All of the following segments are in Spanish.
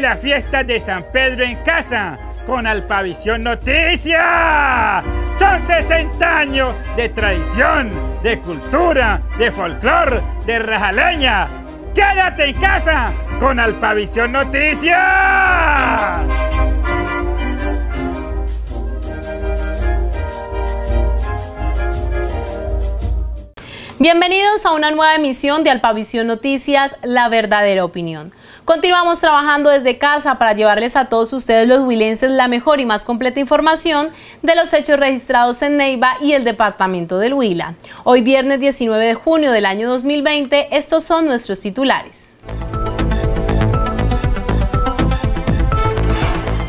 La fiesta de San Pedro en casa con Alpavisión Noticias. Son 60 años de tradición, de cultura, de folclor, de rajaleña. Quédate en casa con Alpavisión Noticias. Bienvenidos a una nueva emisión de Alpavisión Noticias, la verdadera opinión. Continuamos trabajando desde casa para llevarles a todos ustedes los huilenses la mejor y más completa información de los hechos registrados en Neiva y el departamento del Huila. Hoy viernes 19 de junio del año 2020, estos son nuestros titulares.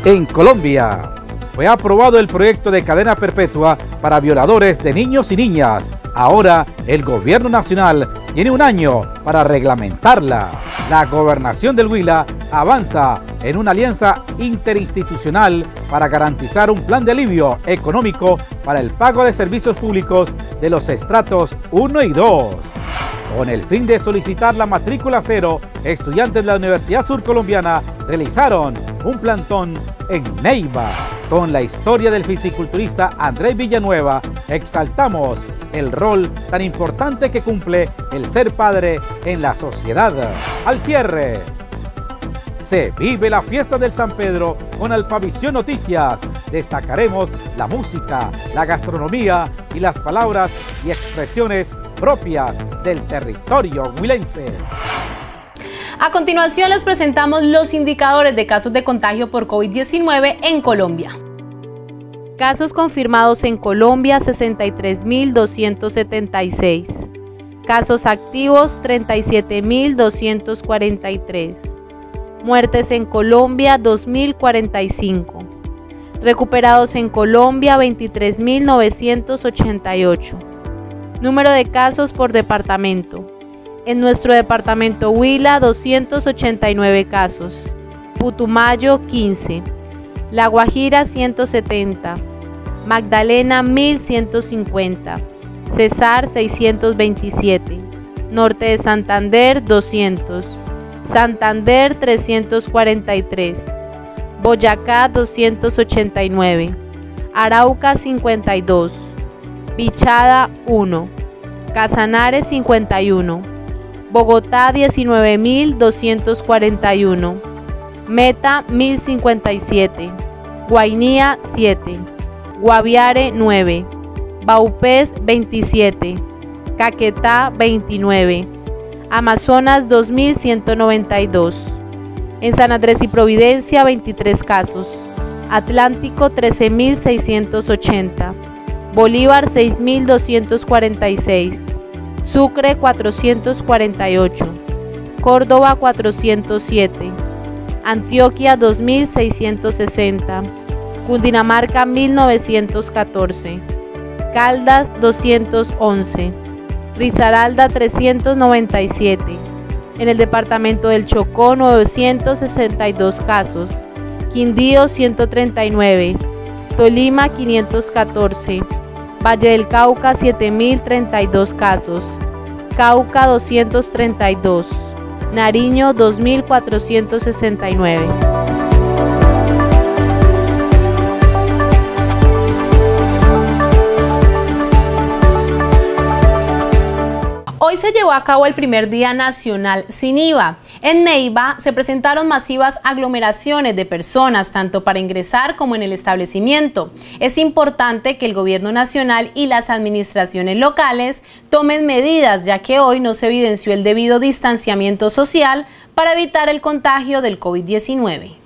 En Colombia, fue aprobado el proyecto de cadena perpetua para violadores de niños y niñas. Ahora el gobierno nacional tiene un año para reglamentarla. La gobernación del Huila avanza en una alianza interinstitucional para garantizar un plan de alivio económico para el pago de servicios públicos de los estratos 1 y 2. Con el fin de solicitar la matrícula cero, estudiantes de la Universidad Surcolombiana realizaron un plantón en Neiva. Con la historia del fisiculturista Andrés Villanueva, exaltamos el rol tan importante que cumple el ser padre en la sociedad. Al cierre, se vive la fiesta del San Pedro con Alpavisión Noticias. Destacaremos la música, la gastronomía y las palabras y expresiones propias del territorio huilense. A continuación les presentamos los indicadores de casos de contagio por COVID-19 en Colombia. Casos confirmados en Colombia 63.276. Casos activos 37.243. Muertes en Colombia 2.045. Recuperados en Colombia 23.988. Número de casos por departamento. En nuestro departamento Huila 289 casos. Putumayo 15. La Guajira 170. Magdalena 1150. Cesar 627. Norte de Santander 200. Santander 343. Boyacá 289. Arauca 52. Bichada 1, Casanares 51, Bogotá 19.241, Meta 1057, Guainía 7, Guaviare 9, Baupés 27, Caquetá 29, Amazonas 2192, en San Andrés y Providencia 23 casos, Atlántico 13680, Bolívar 6.246, Sucre 448, Córdoba 407, Antioquia 2660, Cundinamarca 1914, Caldas 211, Risaralda 397, en el departamento del Chocó 962 casos, Quindío 139, Tolima 514, Valle del Cauca 7032 casos, Cauca 232, Nariño 2469. Hoy se llevó a cabo el primer Día Nacional sin IVA. En Neiva se presentaron masivas aglomeraciones de personas, tanto para ingresar como en el establecimiento. Es importante que el Gobierno Nacional y las administraciones locales tomen medidas, ya que hoy no se evidenció el debido distanciamiento social para evitar el contagio del COVID-19.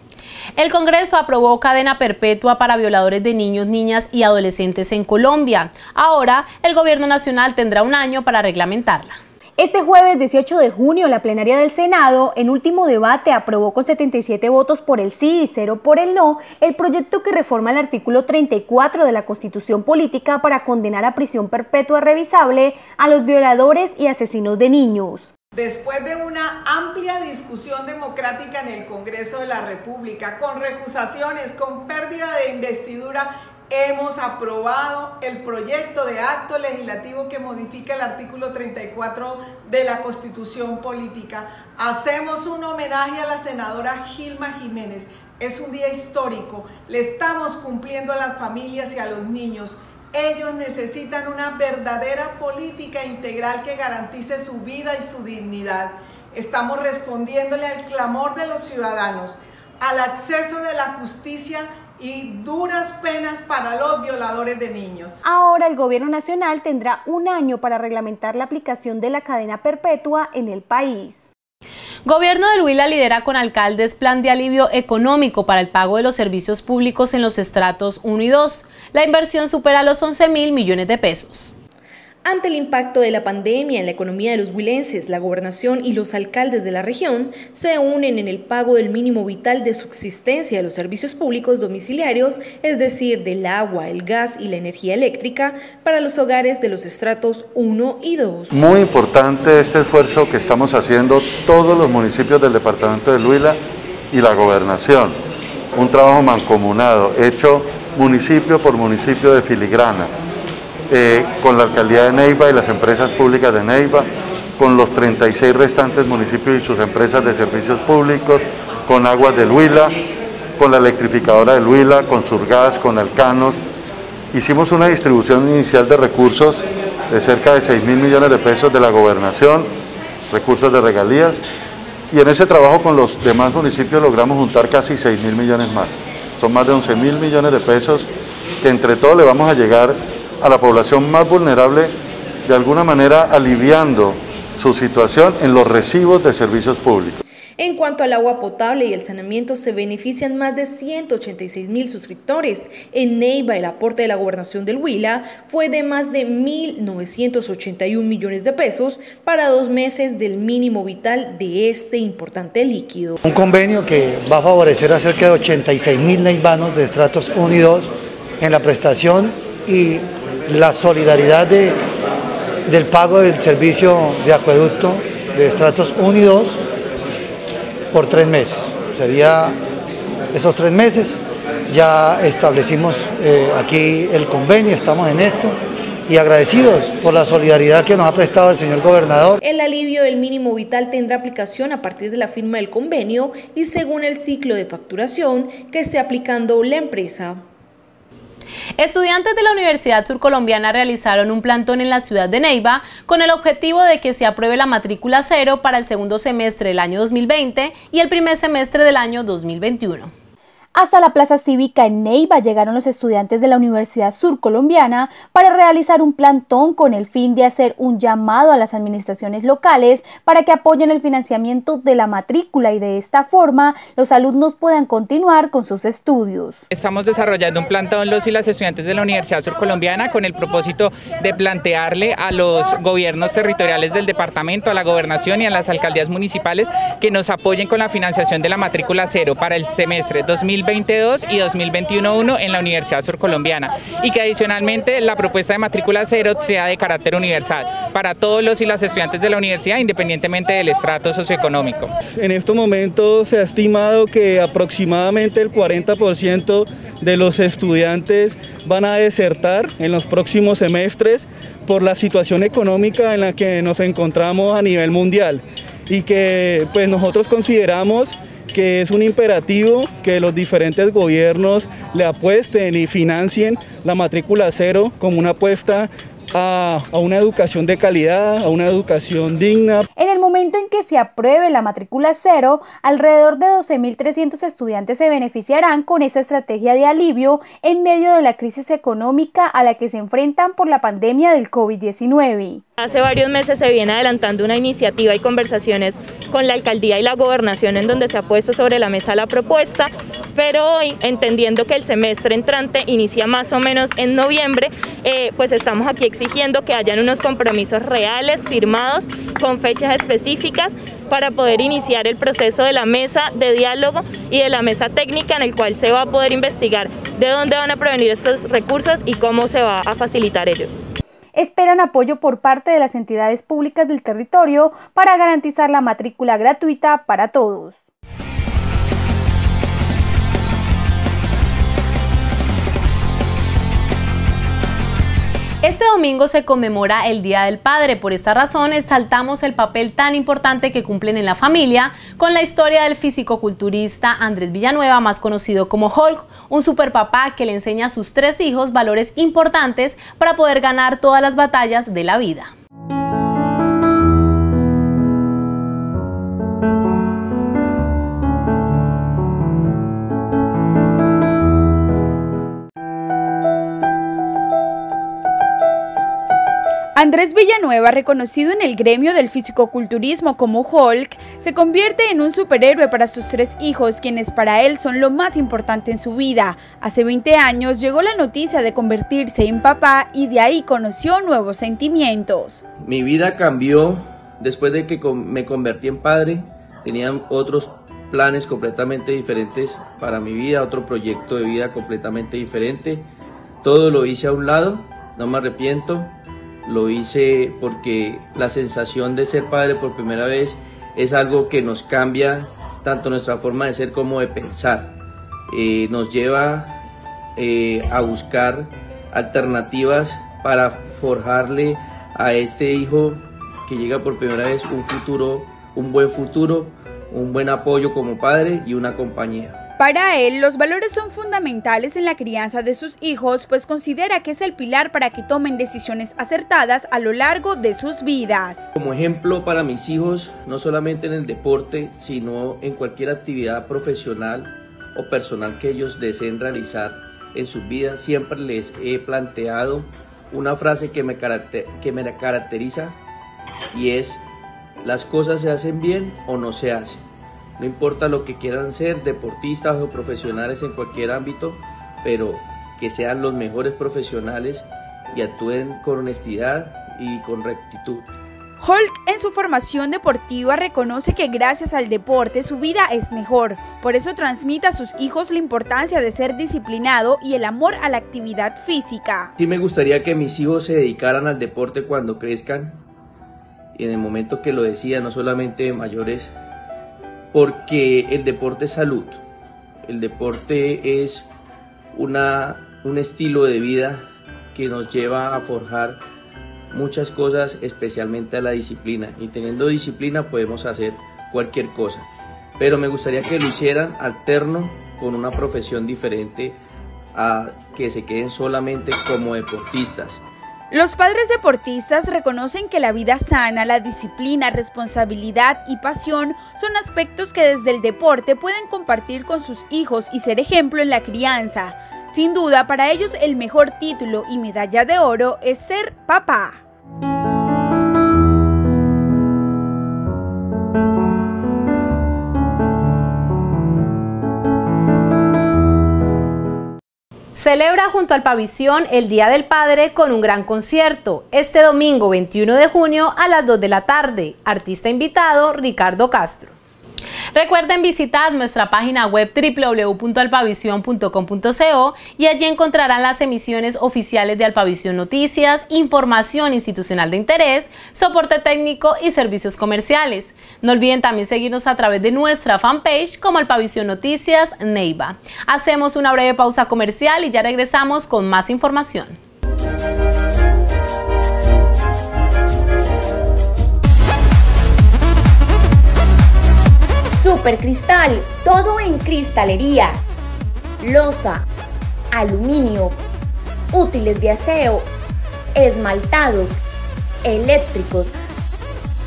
El Congreso aprobó cadena perpetua para violadores de niños, niñas y adolescentes en Colombia. Ahora, el Gobierno Nacional tendrá un año para reglamentarla. Este jueves 18 de junio, la plenaria del Senado, en último debate, aprobó con 77 votos por el sí y 0 por el no el proyecto que reforma el artículo 34 de la Constitución Política para condenar a prisión perpetua revisable a los violadores y asesinos de niños. Después de una amplia discusión democrática en el Congreso de la República, con recusaciones, con pérdida de investidura hemos aprobado el proyecto de acto legislativo que modifica el artículo 34 de la Constitución Política. Hacemos un homenaje a la senadora Gilma Jiménez. Es un día histórico. Le estamos cumpliendo a las familias y a los niños. Ellos necesitan una verdadera política integral que garantice su vida y su dignidad. Estamos respondiéndole al clamor de los ciudadanos, al acceso de la justicia y duras penas para los violadores de niños. Ahora el gobierno nacional tendrá un año para reglamentar la aplicación de la cadena perpetua en el país. Gobierno de Huila lidera con alcaldes plan de alivio económico para el pago de los servicios públicos en los estratos 1 y 2. La inversión supera los 11 mil millones de pesos. Ante el impacto de la pandemia en la economía de los huilenses, la gobernación y los alcaldes de la región se unen en el pago del mínimo vital de subsistencia de los servicios públicos domiciliarios, es decir, del agua, el gas y la energía eléctrica para los hogares de los estratos 1 y 2. Muy importante este esfuerzo que estamos haciendo todos los municipios del departamento de Huila y la gobernación. Un trabajo mancomunado, hecho municipio por municipio de filigrana eh, con la alcaldía de Neiva y las empresas públicas de Neiva, con los 36 restantes municipios y sus empresas de servicios públicos, con Aguas del Huila, con la electrificadora del Huila, con Surgas, con Alcanos. Hicimos una distribución inicial de recursos de cerca de 6 mil millones de pesos de la gobernación, recursos de regalías, y en ese trabajo con los demás municipios logramos juntar casi 6 mil millones más. Son más de 11 mil millones de pesos que entre todos le vamos a llegar a la población más vulnerable, de alguna manera aliviando su situación en los recibos de servicios públicos. En cuanto al agua potable y el saneamiento, se benefician más de 186 mil suscriptores. En Neiva, el aporte de la gobernación del Huila fue de más de 1.981 millones de pesos para dos meses del mínimo vital de este importante líquido. Un convenio que va a favorecer a cerca de 86 mil neivanos de estratos 1 y 2 en la prestación y la solidaridad de, del pago del servicio de acueducto de estratos 1 y 2 por tres meses. Sería esos tres meses. Ya establecimos eh, aquí el convenio, estamos en esto y agradecidos por la solidaridad que nos ha prestado el señor gobernador. El alivio del mínimo vital tendrá aplicación a partir de la firma del convenio y según el ciclo de facturación que esté aplicando la empresa. Estudiantes de la Universidad Surcolombiana realizaron un plantón en la ciudad de Neiva con el objetivo de que se apruebe la matrícula cero para el segundo semestre del año 2020 y el primer semestre del año 2021. Hasta la Plaza Cívica en Neiva llegaron los estudiantes de la Universidad Surcolombiana para realizar un plantón con el fin de hacer un llamado a las administraciones locales para que apoyen el financiamiento de la matrícula y de esta forma los alumnos puedan continuar con sus estudios. Estamos desarrollando un plantón los y las estudiantes de la Universidad Surcolombiana con el propósito de plantearle a los gobiernos territoriales del departamento, a la gobernación y a las alcaldías municipales que nos apoyen con la financiación de la matrícula cero para el semestre 2020 2022 y 2021-1 en la Universidad Surcolombiana y que adicionalmente la propuesta de matrícula cero sea de carácter universal para todos los y las estudiantes de la universidad independientemente del estrato socioeconómico. En estos momentos se ha estimado que aproximadamente el 40% de los estudiantes van a desertar en los próximos semestres por la situación económica en la que nos encontramos a nivel mundial y que pues nosotros consideramos que es un imperativo que los diferentes gobiernos le apuesten y financien la matrícula cero como una apuesta a, una educación de calidad, a una educación digna. En el momento en que se apruebe la matrícula cero, alrededor de 12.300 estudiantes se beneficiarán con esa estrategia de alivio en medio de la crisis económica a la que se enfrentan por la pandemia del COVID-19. Hace varios meses se viene adelantando una iniciativa y conversaciones con la alcaldía y la gobernación en donde se ha puesto sobre la mesa la propuesta, pero hoy, entendiendo que el semestre entrante inicia más o menos en noviembre, eh, pues estamos aquí exigiendo que hayan unos compromisos reales, firmados, con fechas específicas, para poder iniciar el proceso de la mesa de diálogo y de la mesa técnica en el cual se va a poder investigar de dónde van a provenir estos recursos y cómo se va a facilitar ello esperan apoyo por parte de las entidades públicas del territorio para garantizar la matrícula gratuita para todos. Este domingo se conmemora el Día del Padre, por esta razón exaltamos el papel tan importante que cumplen en la familia con la historia del fisicoculturista Andrés Villanueva, más conocido como Hulk, un superpapá que le enseña a sus tres hijos valores importantes para poder ganar todas las batallas de la vida. Andrés Villanueva, reconocido en el gremio del fisicoculturismo como Hulk, se convierte en un superhéroe para sus tres hijos, quienes para él son lo más importante en su vida. Hace 20 años llegó la noticia de convertirse en papá y de ahí conoció nuevos sentimientos. Mi vida cambió después de que me convertí en padre. Tenía otros planes completamente diferentes para mi vida, otro proyecto de vida completamente diferente. Todo lo hice a un lado, no me arrepiento lo hice porque la sensación de ser padre por primera vez es algo que nos cambia tanto nuestra forma de ser como de pensar. Eh, nos lleva eh, a buscar alternativas para forjarle a este hijo que llega por primera vez un futuro, un buen futuro, un buen apoyo como padre y una compañía. Para él, los valores son fundamentales en la crianza de sus hijos, pues considera que es el pilar para que tomen decisiones acertadas a lo largo de sus vidas. Como ejemplo para mis hijos, no solamente en el deporte, sino en cualquier actividad profesional o personal que ellos deseen realizar en sus vidas, siempre les he planteado una frase que me, que me caracteriza y es, las cosas se hacen bien o no se hacen no importa lo que quieran ser, deportistas o profesionales en cualquier ámbito, pero que sean los mejores profesionales y actúen con honestidad y con rectitud. Hulk en su formación deportiva reconoce que gracias al deporte su vida es mejor, por eso transmite a sus hijos la importancia de ser disciplinado y el amor a la actividad física. Sí me gustaría que mis hijos se dedicaran al deporte cuando crezcan y en el momento que lo decía, no solamente mayores, porque el deporte es salud, el deporte es una, un estilo de vida que nos lleva a forjar muchas cosas, especialmente a la disciplina. Y teniendo disciplina podemos hacer cualquier cosa. Pero me gustaría que lo hicieran alterno con una profesión diferente a que se queden solamente como deportistas. Los padres deportistas reconocen que la vida sana, la disciplina, responsabilidad y pasión son aspectos que desde el deporte pueden compartir con sus hijos y ser ejemplo en la crianza. Sin duda, para ellos el mejor título y medalla de oro es ser papá. Celebra junto al Pavisión el Día del Padre con un gran concierto. Este domingo 21 de junio a las 2 de la tarde. Artista invitado Ricardo Castro. Recuerden visitar nuestra página web www.alpavision.com.co y allí encontrarán las emisiones oficiales de Alpavisión Noticias, información institucional de interés, soporte técnico y servicios comerciales. No olviden también seguirnos a través de nuestra fanpage como Alpavisión Noticias Neiva. Hacemos una breve pausa comercial y ya regresamos con más información. Supercristal, todo en cristalería, losa, aluminio, útiles de aseo, esmaltados, eléctricos,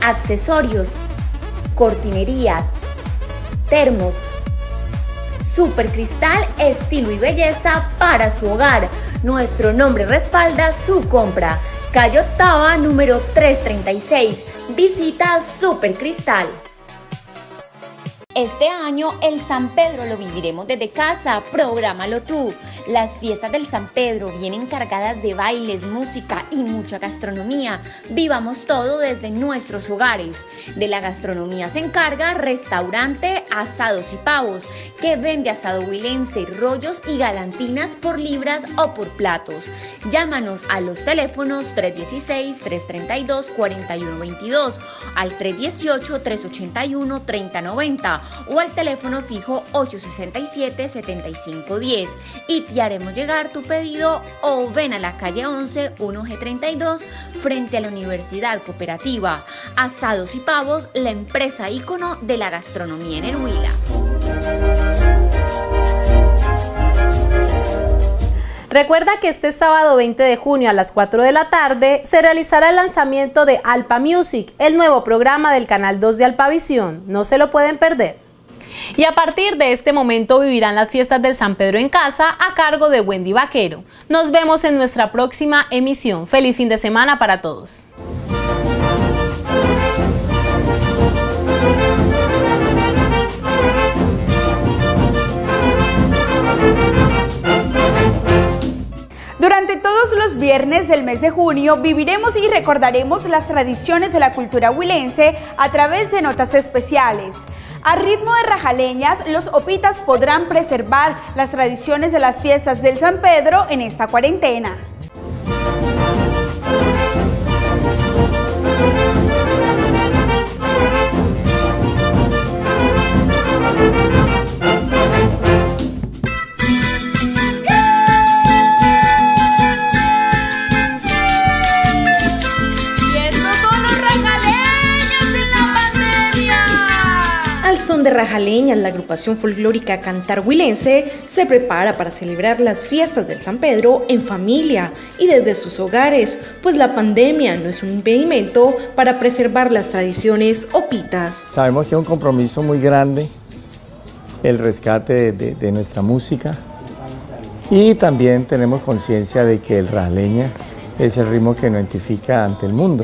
accesorios, cortinería, termos. Supercristal, estilo y belleza para su hogar. Nuestro nombre respalda su compra. Calle Octava, número 336. Visita Supercristal. Este año el San Pedro lo viviremos desde casa, prográmalo tú. Las fiestas del San Pedro vienen cargadas de bailes, música y mucha gastronomía. Vivamos todo desde nuestros hogares. De la gastronomía se encarga restaurante, asados y pavos que vende asado huilense, rollos y galantinas por libras o por platos. Llámanos a los teléfonos 316-332-4122, al 318-381-3090 o al teléfono fijo 867-7510 y te haremos llegar tu pedido o ven a la calle 11 1G32 frente a la Universidad Cooperativa. Asados y Pavos, la empresa ícono de la gastronomía en Huila. Recuerda que este sábado 20 de junio a las 4 de la tarde se realizará el lanzamiento de Alpa Music, el nuevo programa del Canal 2 de Alpavisión. No se lo pueden perder. Y a partir de este momento vivirán las fiestas del San Pedro en casa a cargo de Wendy Vaquero. Nos vemos en nuestra próxima emisión. Feliz fin de semana para todos. Durante todos los viernes del mes de junio viviremos y recordaremos las tradiciones de la cultura huilense a través de notas especiales. A ritmo de rajaleñas, los opitas podrán preservar las tradiciones de las fiestas del San Pedro en esta cuarentena. De Rajaleñas, la agrupación folclórica Cantar Huilense se prepara para celebrar las fiestas del San Pedro en familia y desde sus hogares, pues la pandemia no es un impedimento para preservar las tradiciones opitas. Sabemos que es un compromiso muy grande el rescate de, de nuestra música y también tenemos conciencia de que el rajaleña es el ritmo que nos identifica ante el mundo.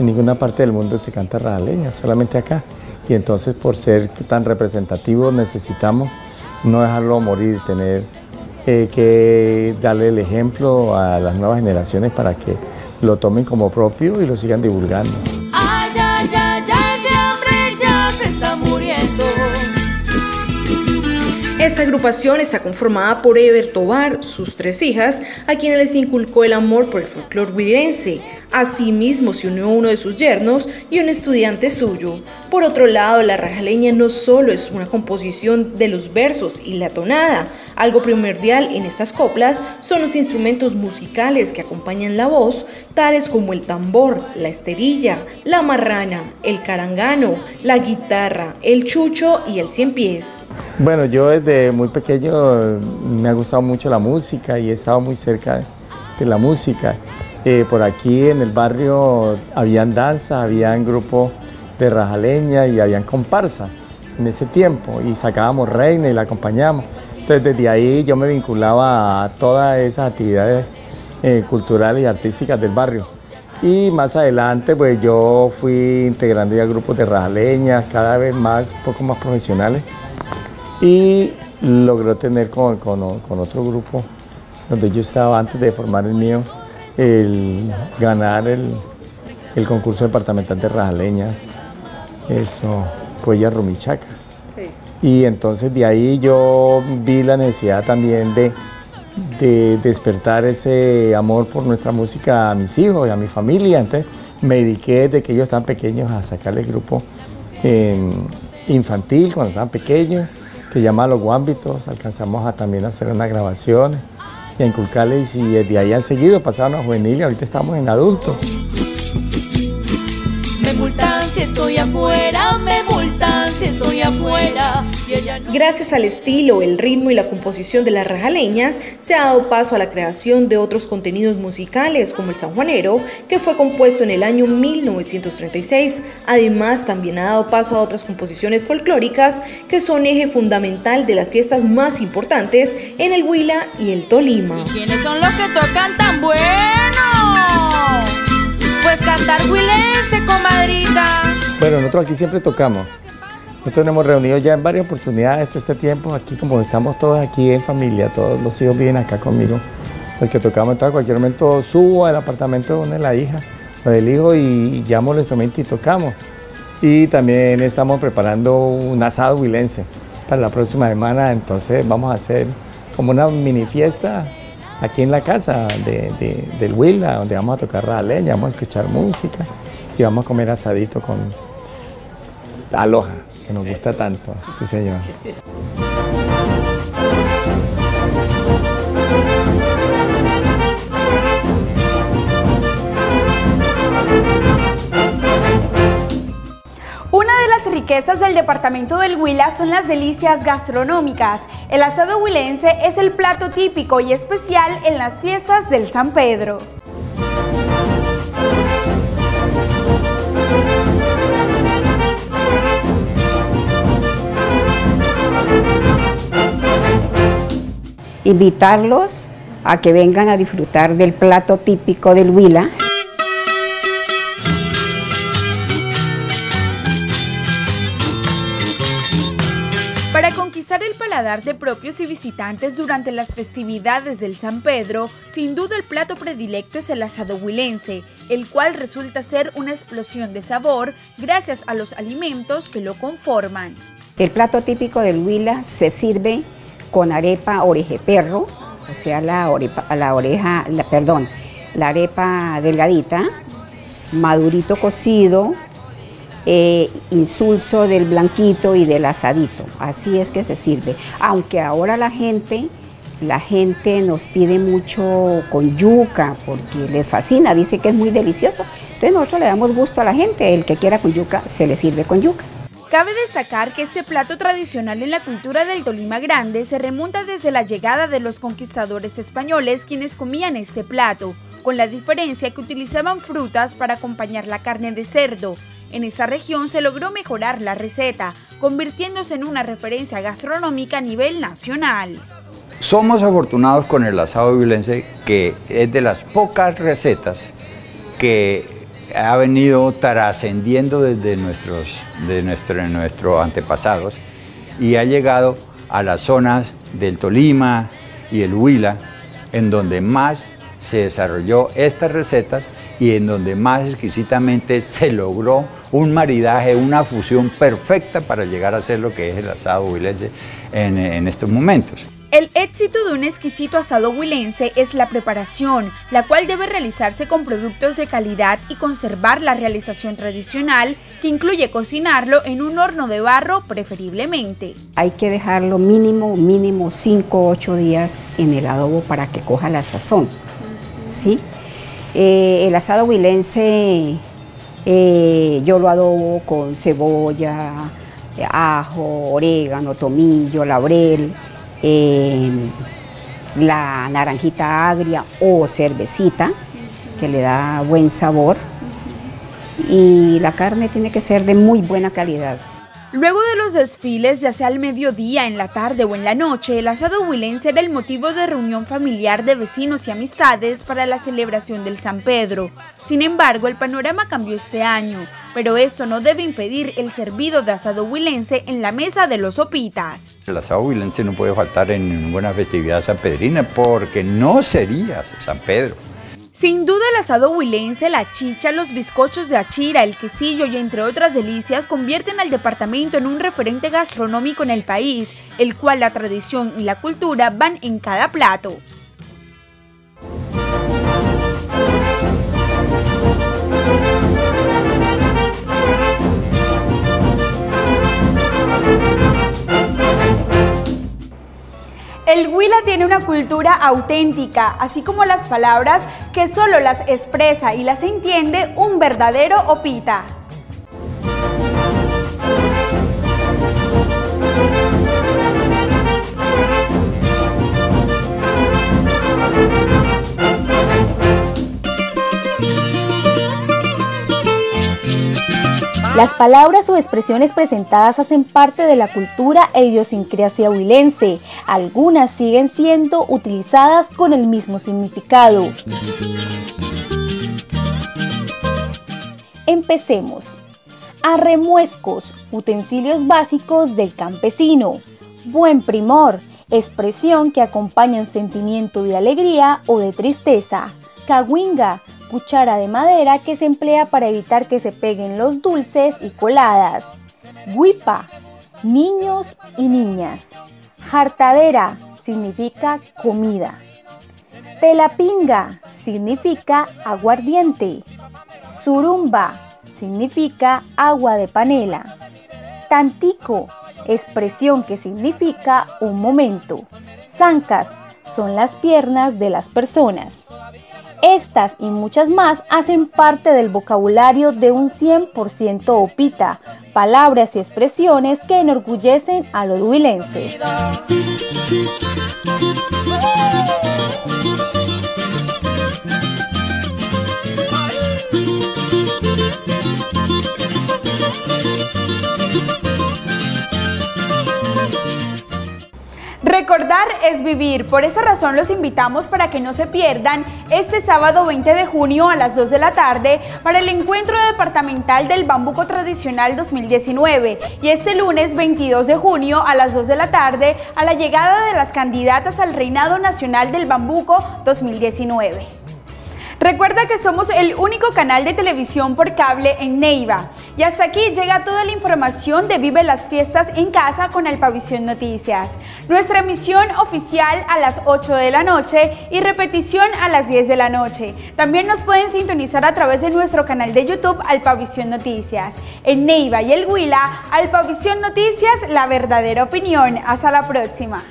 En ninguna parte del mundo se canta rajaleña, solamente acá y entonces por ser tan representativos necesitamos no dejarlo morir, tener eh, que darle el ejemplo a las nuevas generaciones para que lo tomen como propio y lo sigan divulgando. Ay, ay, ay, hambre ya se está muriendo. Esta agrupación está conformada por Eber Tobar, sus tres hijas, a quienes les inculcó el amor por el folclore huilense. Asimismo se unió uno de sus yernos y un estudiante suyo. Por otro lado, la rajaleña no solo es una composición de los versos y la tonada, algo primordial en estas coplas son los instrumentos musicales que acompañan la voz, tales como el tambor, la esterilla, la marrana, el carangano, la guitarra, el chucho y el cien pies. Bueno, yo desde muy pequeño me ha gustado mucho la música y he estado muy cerca de la música. Eh, por aquí en el barrio habían danza, habían grupo de rajaleña y habían comparsa en ese tiempo y sacábamos reina y la acompañamos. Entonces desde ahí yo me vinculaba a todas esas actividades eh, culturales y artísticas del barrio. Y más adelante pues yo fui integrando ya grupos de rajaleñas, cada vez más, un poco más profesionales. Y logró tener con, otro grupo donde yo estaba antes de formar el mío, el ganar el, concurso departamental de rajaleñas, eso, ya Rumichaca. Y entonces de ahí yo vi la necesidad también de, despertar ese amor por nuestra música a mis hijos y a mi familia. Entonces me dediqué desde que ellos estaban pequeños a sacarle grupo infantil cuando estaban pequeños, que llama Los Guámbitos. Alcanzamos a también hacer unas grabaciones y a inculcarles y desde ahí han seguido, pasaron a juvenil y ahorita estamos en adultos si estoy afuera, me multan si estoy afuera. Gracias al estilo, el ritmo y la composición de las rajaleñas, se ha dado paso a la creación de otros contenidos musicales como el sanjuanero, que fue compuesto en el año 1936. Además, también ha dado paso a otras composiciones folclóricas que son eje fundamental de las fiestas más importantes en el Huila y el Tolima. ¿Y quiénes son los que tocan tan bueno? Pues cantar huilense, comadrita. Bueno, nosotros aquí siempre tocamos. Nosotros nos hemos reunido ya en varias oportunidades todo este tiempo, aquí como estamos todos aquí en familia, todos los hijos vienen acá conmigo. Los que tocamos, en cualquier momento subo al apartamento de una de la hija o del hijo y llamo el instrumento y tocamos. Y también estamos preparando un asado huilense. para la próxima semana, entonces vamos a hacer como una mini fiesta aquí en la casa del Huila, donde vamos a tocar la leña, vamos a escuchar música y vamos a comer asadito con aloja, que nos gusta tanto, sí señor. riquezas del departamento del Huila son las delicias gastronómicas. El asado huilense es el plato típico y especial en las fiestas del San Pedro. Invitarlos a que vengan a disfrutar del plato típico del Huila. el paladar de propios y visitantes durante las festividades del San Pedro, sin duda el plato predilecto es el asado huilense, el cual resulta ser una explosión de sabor gracias a los alimentos que lo conforman. El plato típico del Huila se sirve con arepa orejeperro, o sea, la, la oreja, perdón, la arepa delgadita, madurito cocido, eh, insulso del blanquito y del asadito. Así es que se sirve. Aunque ahora la gente, la gente nos pide mucho con yuca porque les fascina, dice que es muy delicioso. Entonces nosotros le damos gusto a la gente, el que quiera con yuca se le sirve con yuca. Cabe destacar que este plato tradicional en la cultura del Tolima Grande se remonta desde la llegada de los conquistadores españoles quienes comían este plato, con la diferencia que utilizaban frutas para acompañar la carne de cerdo, en esa región se logró mejorar la receta, convirtiéndose en una referencia gastronómica a nivel nacional. Somos afortunados con el asado vilense, que es de las pocas recetas que ha venido trascendiendo desde nuestros, de antepasados y ha llegado a las zonas del Tolima y el Huila, en donde más se desarrolló estas recetas y en donde más exquisitamente se logró un maridaje, una fusión perfecta para llegar a ser lo que es el asado huilense en, en estos momentos. El éxito de un exquisito asado huilense es la preparación, la cual debe realizarse con productos de calidad y conservar la realización tradicional, que incluye cocinarlo en un horno de barro preferiblemente. Hay que dejarlo mínimo, mínimo 5 o 8 días en el adobo para que coja la sazón. ¿sí? Eh, el asado huilense eh, yo lo adobo con cebolla, ajo, orégano, tomillo, laurel, em, la naranjita agria o cervecita, que le da buen sabor. Y la carne tiene que ser de muy buena calidad. Luego de los desfiles, ya sea al mediodía, en la tarde o en la noche, el asado huilense era el motivo de reunión familiar de vecinos y amistades para la celebración del San Pedro. Sin embargo, el panorama cambió este año, pero eso no debe impedir el servido de asado huilense en la mesa de los opitas. El asado huilense no puede faltar en ninguna festividad sanpedrina porque no sería San Pedro. Sin duda el asado huilense, la chicha, los bizcochos de achira, el quesillo y entre otras delicias convierten al departamento en un referente gastronómico en el país, el cual la tradición y la cultura van en cada plato. El Huila tiene una cultura auténtica, así como las palabras que solo las expresa y las entiende un verdadero opita. Las palabras o expresiones presentadas hacen parte de la cultura e idiosincrasia huilense. Algunas siguen siendo utilizadas con el mismo significado. Empecemos. Arremuescos, utensilios básicos del campesino. Buen primor, expresión que acompaña un sentimiento de alegría o de tristeza. Cahuinga, cuchara de madera que se emplea para evitar que se peguen los dulces y coladas. Guipa, niños y niñas. Jartadera significa comida. Pelapinga significa aguardiente. Surumba significa agua de panela. Tantico, expresión que significa un momento. Zancas son las piernas de las personas. Estas y muchas más hacen parte del vocabulario de un 100% opita, palabras y expresiones que enorgullecen a los huilenses. Recordar es vivir, por esa razón los invitamos para que no se pierdan este sábado 20 de junio a las 2 de la tarde para el encuentro departamental del Bambuco Tradicional 2019 y este lunes 22 de junio a las 2 de la tarde a la llegada de las candidatas al Reinado Nacional del Bambuco 2019. Recuerda que somos el único canal de televisión por cable en Neiva. Y hasta aquí llega toda la información de Vive las Fiestas en Casa con el Pavisión Noticias. Nuestra emisión oficial a las 8 de la noche y repetición a las 10 de la noche. También nos pueden sintonizar a través de nuestro canal de YouTube Al Pavisión Noticias. En Neiva y el Huila, Al Pavisión Noticias, la verdadera opinión. Hasta la próxima.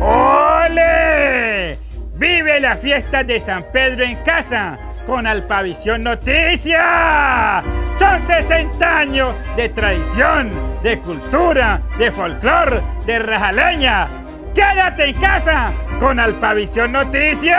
¡Ole! ¡Vive la fiesta de San Pedro en casa! Con Alpavisión Noticias. Son 60 años de tradición, de cultura, de folclor, de rajaleña. Quédate en casa con Alpavisión Noticias.